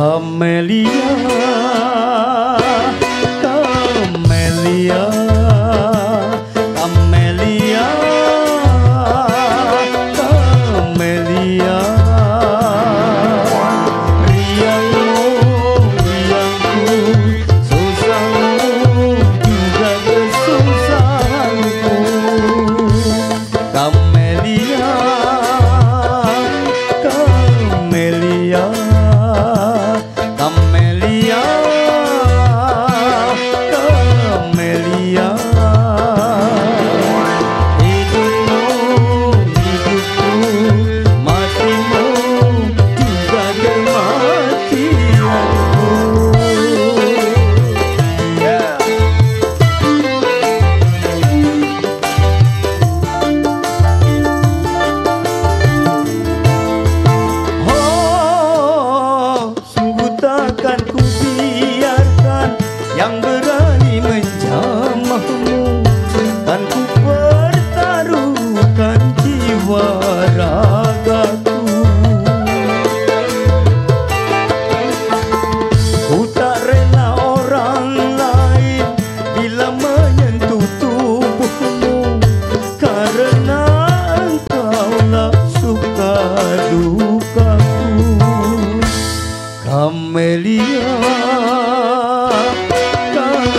Camelia Camelia Camelia Camelia Riangmu riangku Susahmu juga kesusahanku Camelia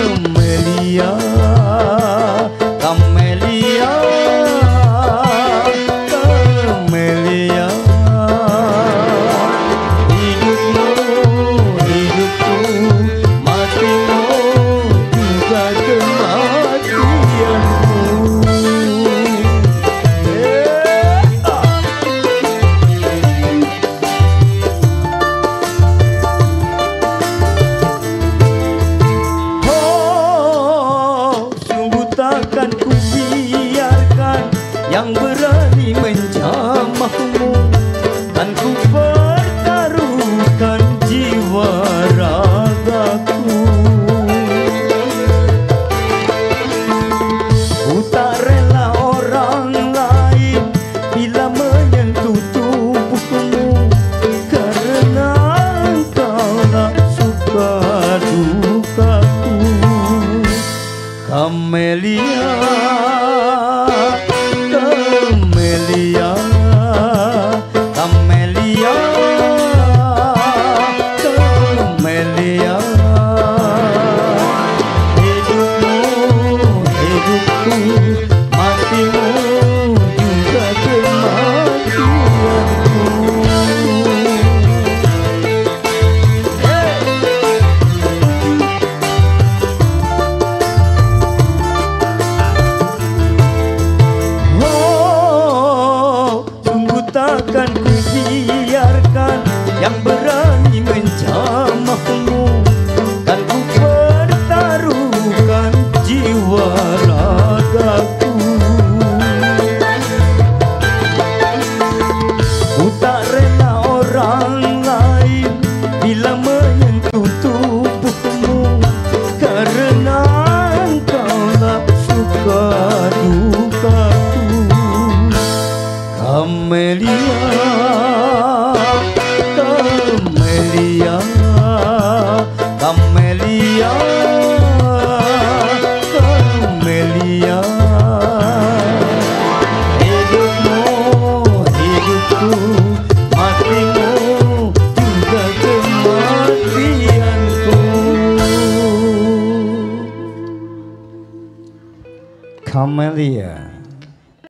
Kamelia yang berani menjamahmu dan ku pertaruhkan jiwa ragaku. Ku tak rela orang lain bila menyentuh tubuhmu Kerana engkaulah suka dukaku Kamelia hidupku, Kamelia Kamelia Kamelia Hidupmu hidupku Matimu juga kematianku. Kamelia